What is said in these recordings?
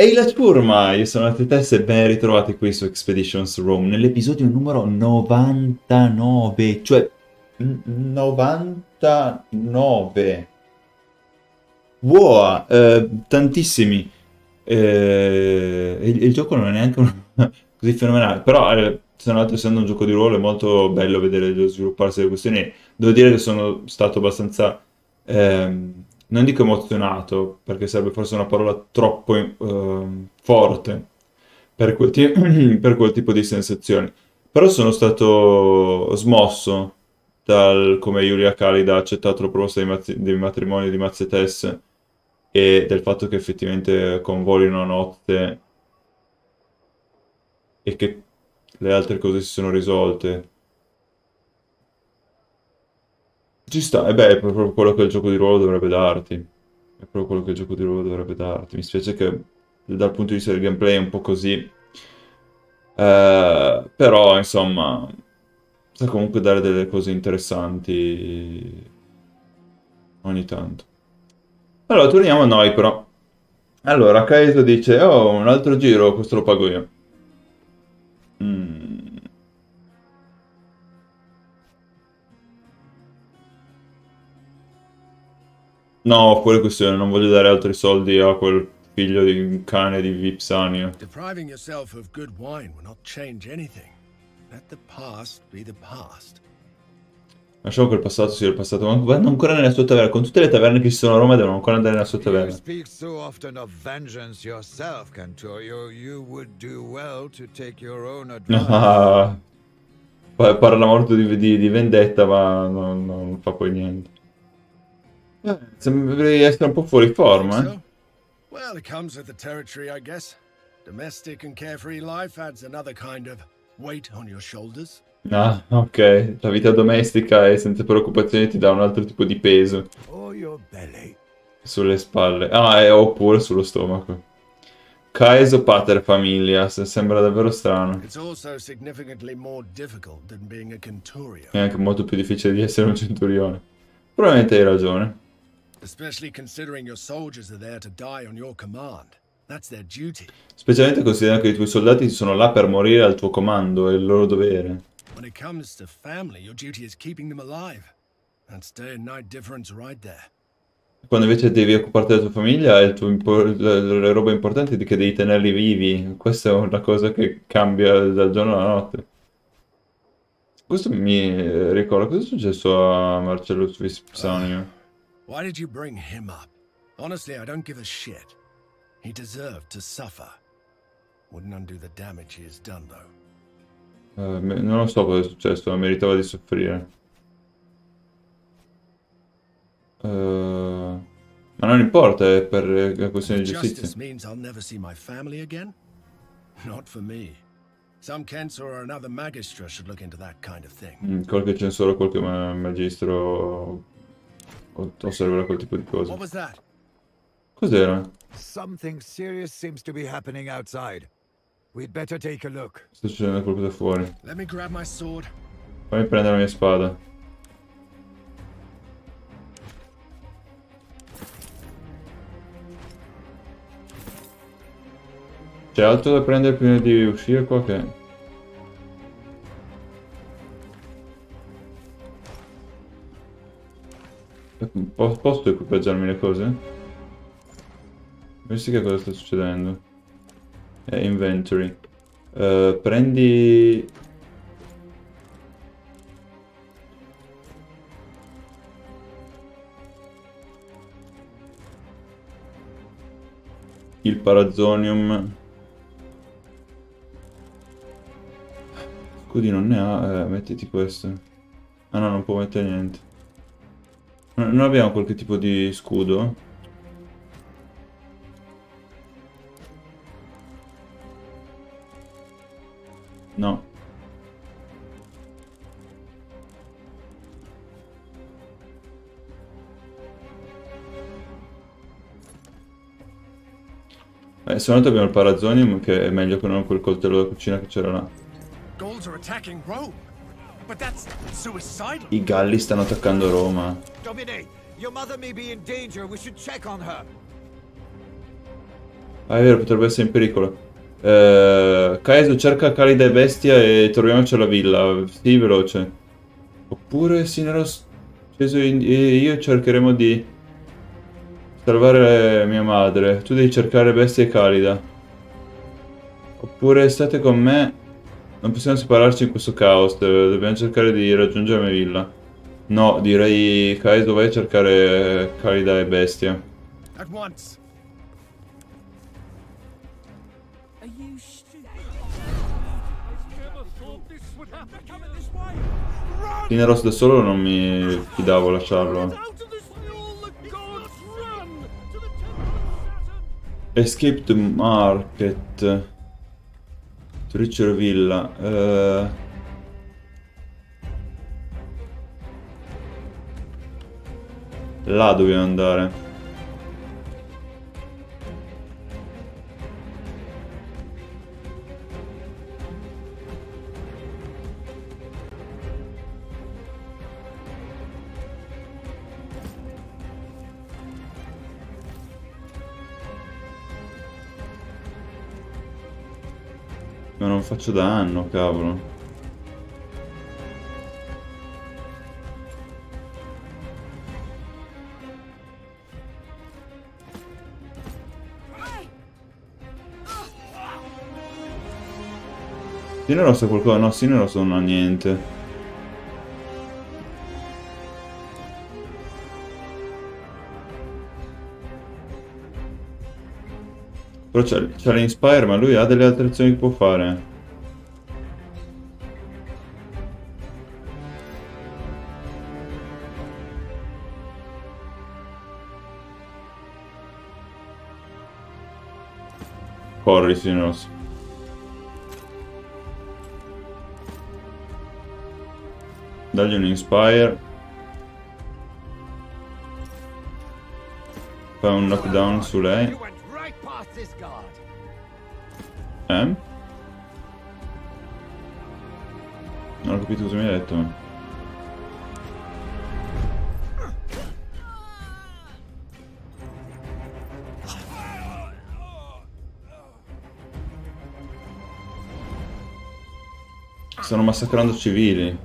Ehi la ciurma, io sono Tess e ben ritrovati qui su Expeditions Rome nell'episodio numero 99, cioè 99. Wow, eh, tantissimi. Eh, il, il, gioco non è neanche un, così fenomenale, però eh, se non essendo un gioco di ruolo è molto bello vedere svilupparsi le questioni. Devo dire che sono stato abbastanza... Ehm, non dico emozionato, perché sarebbe forse una parola troppo uh, forte per quel, per quel, tipo di sensazioni. Però sono stato smosso dal come Yulia Khalid ha accettato la proposta di, di matrimonio di Mazzetes e del fatto che effettivamente convolino a notte e che le altre cose si sono risolte Ci sta, e beh, è proprio quello che il gioco di ruolo dovrebbe darti. È proprio quello che il gioco di ruolo dovrebbe darti. Mi spiace che dal punto di vista del gameplay è un po' così. Eh, però, insomma, sa comunque dare delle cose interessanti ogni tanto. Allora, torniamo a noi però. Allora, Kaiso dice, oh, un altro giro, questo lo pago io. No, quelle questioni, non voglio dare altri soldi a quel figlio di un cane di Vipsania. Depriving yourself of good wine will not change anything. Let the past be the past. Lasciamo che il passato sia il passato, ma vanno ancora nella sua taverna. Con tutte le taverne che ci sono a Roma devono ancora andare nella sua taverna. Ah, parla molto di, di, di vendetta, ma non, non fa poi niente. Eh, sembri essere un po' fuori forma, eh? Well, it comes with the territory, I guess. Domestic and carefree life adds another kind of weight on your shoulders. Ah, ok. La vita domestica e senza preoccupazioni ti dà un altro tipo di peso. Sulle spalle. Ah, e oppure sullo stomaco. Caeso pater familia, sembra davvero strano. È anche molto più difficile di essere un centurione. Probabilmente hai ragione. Especially considering your soldiers are there to die on your command. That's their duty. Specialmente considerando che i tuoi soldati sono là per morire al tuo comando, è il loro dovere. When it comes to family, your duty is keeping them alive. That's day and night difference right there. Quando invece devi occuparti della tua famiglia, il tuo le robe importanti è che devi tenerli vivi. Questa è una cosa che cambia dal giorno alla notte. Questo mi ricorda cosa è successo a Marcello Vespsanio. Why did you bring him up? Honestly, I don't give a shit. He deserved to suffer. Wouldn't undo the damage he has done, though. Uh, non lo so cosa è successo, ma meritava di soffrire. Uh, ma non importa, è per la questione di giustizia. Justice means I'll never see my family again? Not for me. Some censor or another magistra should look into that kind of thing. Mm, qualche censore, qualche magistro osserverà quel tipo di cose. Cos'era? Something serious seems to be happening outside. We'd better take a look. Sta succedendo qualcosa fuori. Let me grab my sword. Fammi prendere la mia spada. C'è altro da prendere prima di uscire qua che... Posso equipaggiarmi le cose? Vedi che cosa sta succedendo. Eh, inventory. Uh, prendi... Il parazonium. Scudi non ne ha, eh, mettiti questo. Ah no, non può mettere niente. Non abbiamo qualche tipo di scudo? No. Eh, se no abbiamo il parazonium che è meglio che non quel coltello da cucina che c'era là. I Galli stanno attaccando Roma. Ah, è vero, potrebbe essere in pericolo. Kaesu cerca Calida e Bestia e troviamoci alla villa. Sì, veloce. Oppure Sineros sceso in... e io cercheremo di salvare mia madre. Tu devi cercare Bestia e Calida. Oppure state con me. Non possiamo separarci in questo caos. Dobbiamo cercare di raggiungere mia villa. No, direi Kaesu vai a cercare Calida e Bestia. At once. Pineros da solo non mi fidavo lasciarlo. Escape the market. Tricher Villa. Uh... Là dobbiamo andare. Faccio danno, cavolo. Sinerosso qualcosa? No, Sinerosso non ha niente. Però c'è l'Inspire, ma lui ha delle altre azioni che può fare. Sinos. Dagli un Inspire. Fa un knockdown su lei. Eh? Non ho capito cosa mi hai detto. Stanno massacrando civili.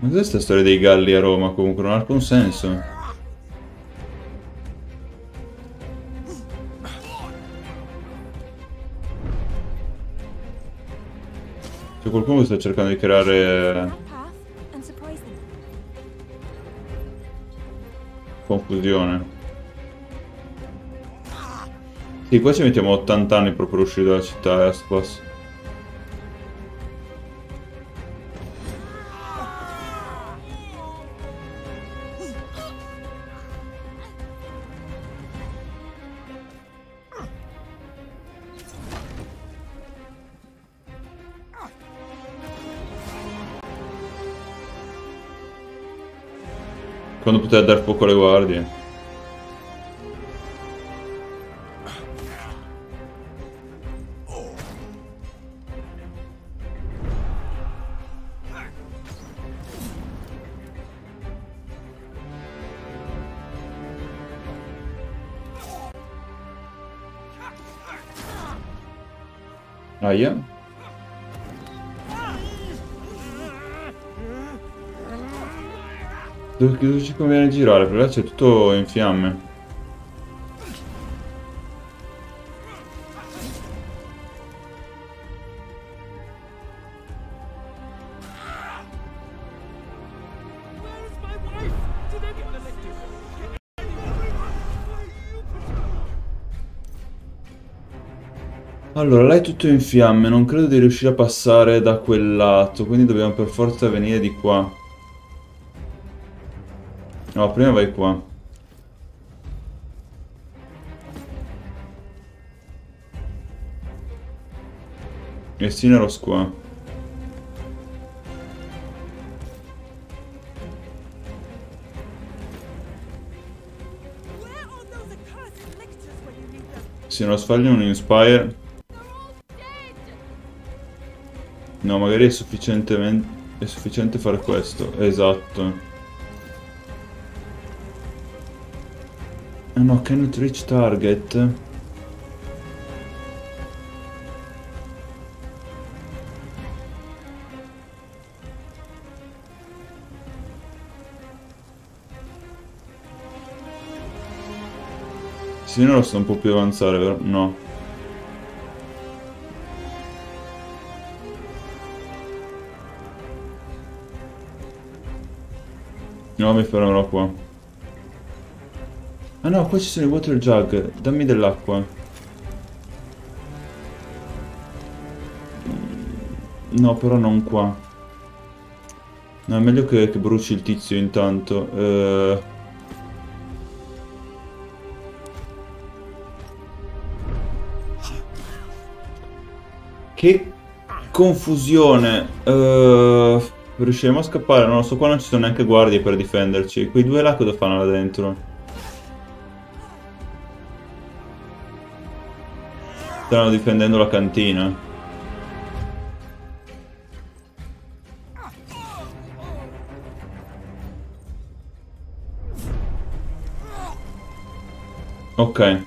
Ma cos'è questa storia dei galli a Roma comunque? Non ha alcun senso. C'è qualcuno che sta cercando di creare... Confusione. Sì, qua ci mettiamo 80 anni proprio per uscire dalla città, eh, Aspas. Quando poteva dar fuoco alle guardie. Dove, ci conviene girare? Per là c'è tutto in fiamme. Allora, là è tutto in fiamme, non credo di riuscire a passare da quel lato, quindi dobbiamo per forza venire di qua. No, prima vai qua. E Sineros qua. Sineros fagli un Inspire. No, magari è sufficientemente... È sufficiente fare questo. Esatto. No, cannot reach target. Sì, non lo sto un po' più avanzare, vero? No. No, mi fermerò qua. Ah no, qua ci sono i water jug. Dammi dell'acqua. No, però non qua. No, è meglio che, che bruci il tizio intanto. Eh... Che confusione. Uh, riusciremo a scappare? Non lo so, qua non ci sono neanche guardie per difenderci. Quei due là cosa fanno là dentro? Stanno difendendo la cantina. Ok.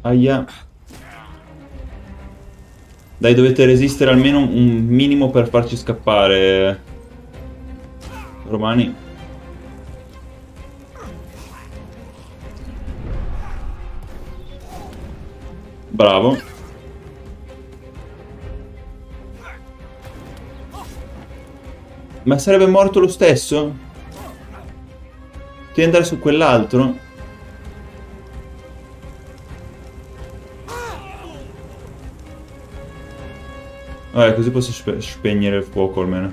Aia. Dai, dovete resistere almeno un minimo per farci scappare. Romani. Bravo. Ma sarebbe morto lo stesso? Devi andare su quell'altro? Vabbè, così posso spe spegnere il fuoco almeno.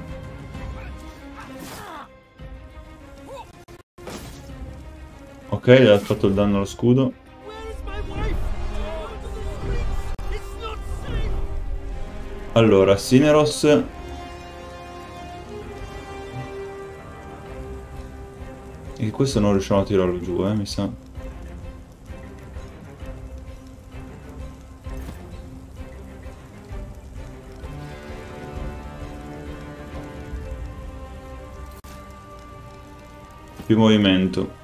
Ok, gli ha fatto il danno allo scudo. Allora, Sineros... E questo non riusciamo a tirarlo giù, eh, mi sa. più movimento.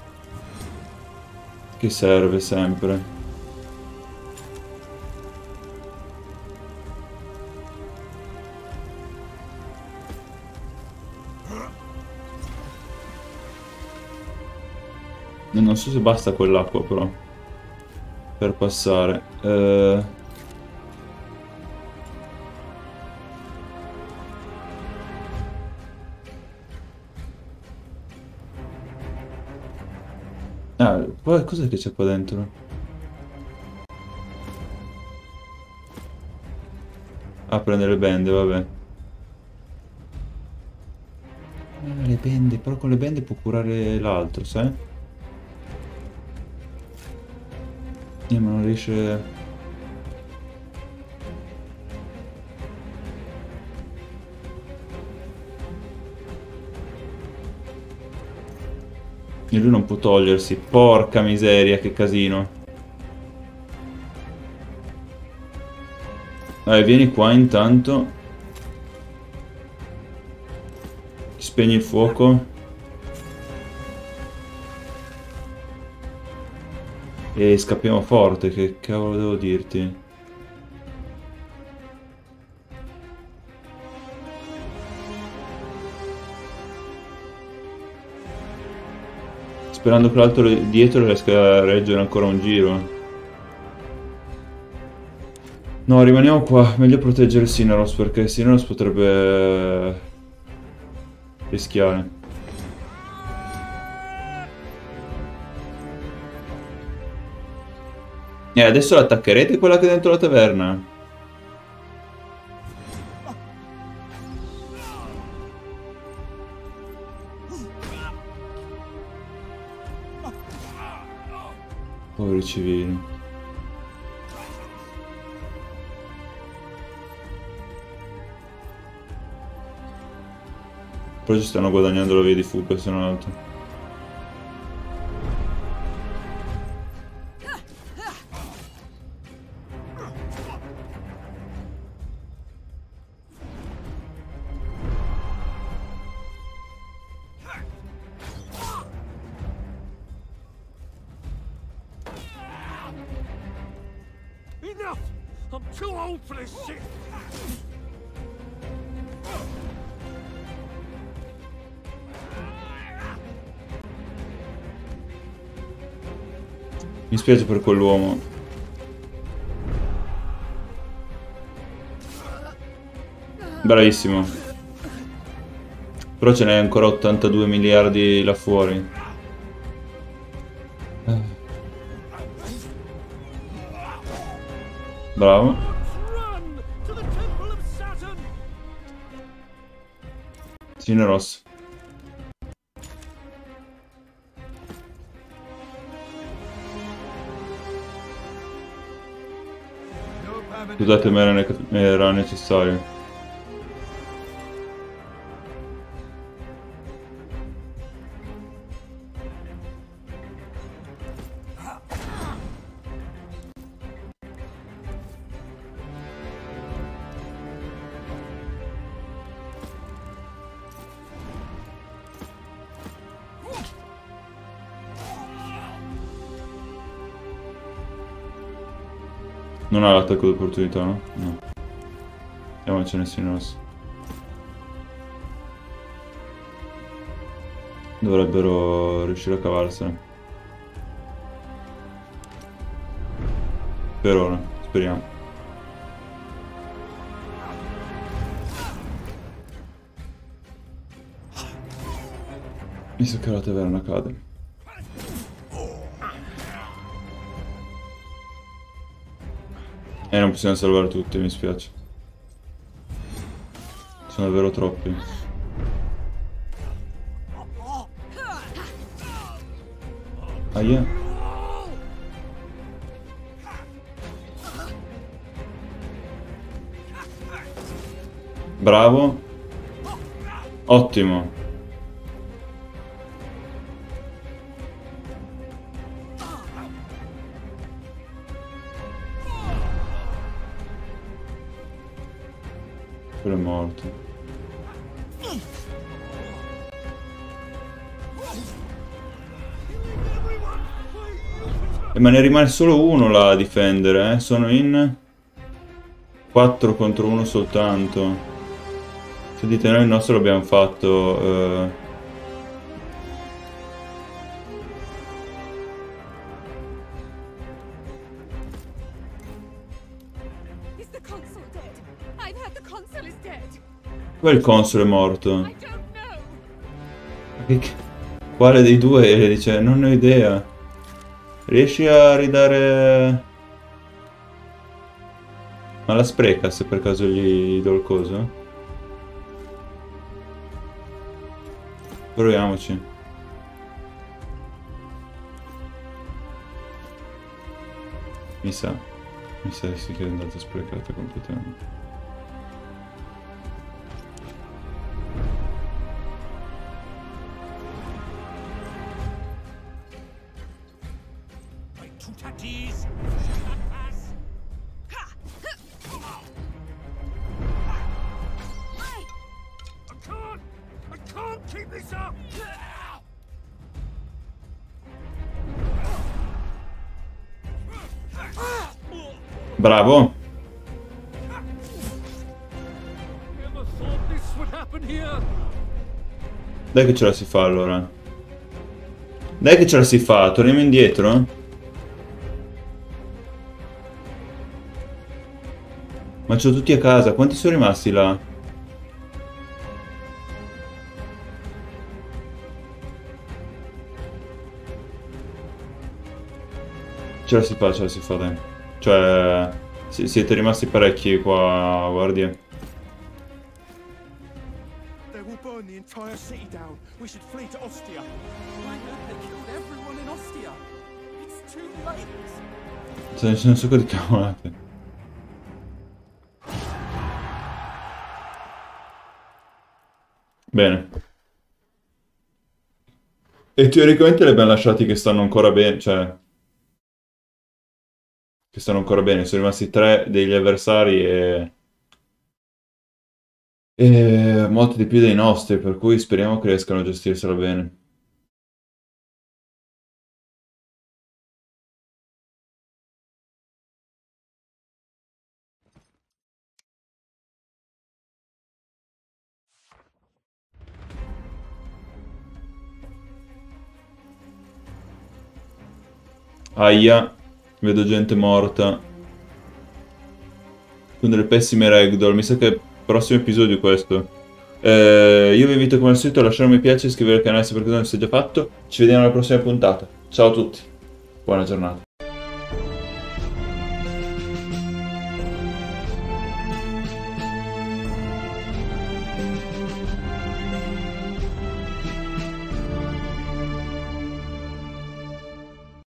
Che serve sempre so se basta quell'acqua però per passare eh... Ah, cos'è che c'è qua dentro? Ah, prendere le bende, vabbè. Ah, le bende, però con le bende può curare l'altro, sai? Eh, ma non riesce... E lui non può togliersi. Porca miseria, che casino. Dai, vieni qua intanto. Spegni il fuoco. E scappiamo forte, che cavolo devo dirti? Sperando che l'altro dietro riesca a reggere ancora un giro. No, rimaniamo qua. Meglio proteggere Sineros perché Sineros potrebbe rischiare. E eh, adesso l'attaccherete quella che è dentro la taverna? Poveri civili. Poi ci stanno guadagnando la via di fuga se non altro. Too old for this shit. Mi spiace per quell'uomo. Bravissimo. Però ce n'è ancora 82 miliardi là fuori. Bravo. Sino rosso. Scusate ma era necessario. Non ha l'attacco d'opportunità, no? No. Andiamocene Sinos. Dovrebbero riuscire a cavarsene. Per ora, speriamo. Mi sa che la taverna cade. E non possiamo salvare tutti, mi spiace. Sono davvero troppi. Aia. Bravo. Ottimo. Quello è morto. E ma ne rimane solo uno là a difendere, eh? Sono in 4 contro 1 soltanto. Se dite noi il nostro l'abbiamo fatto. Eh... Il console è morto? Quale dei due? Dice, non ho idea. Riesci a ridare... Ma la spreca se per caso gli do il coso? Proviamoci. Mi sa. Mi sa che è andata sprecata completamente. Bravo. Dai che ce la si fa allora. Dai che ce la si fa, torniamo indietro. Ma c'ho tutti a casa, quanti sono rimasti là? Ce la si fa, ce la si fa, dai. Cioè, siete rimasti parecchi qua, guardia. Ce ne sono un sacco di cavolate. Bene. E teoricamente li abbiamo lasciati che stanno ancora bene, cioè che stanno ancora bene. Sono rimasti tre degli avversari e... e molti di più dei nostri, per cui speriamo che riescano a gestirsela bene. Aia Vedo gente morta. Con delle pessime ragdoll. Mi sa che è prossimo episodio questo. Eh, io vi invito come al solito a lasciare un mi piace iscrivervi al canale se per caso non si è già fatto. Ci vediamo alla prossima puntata. Ciao a tutti. Buona giornata.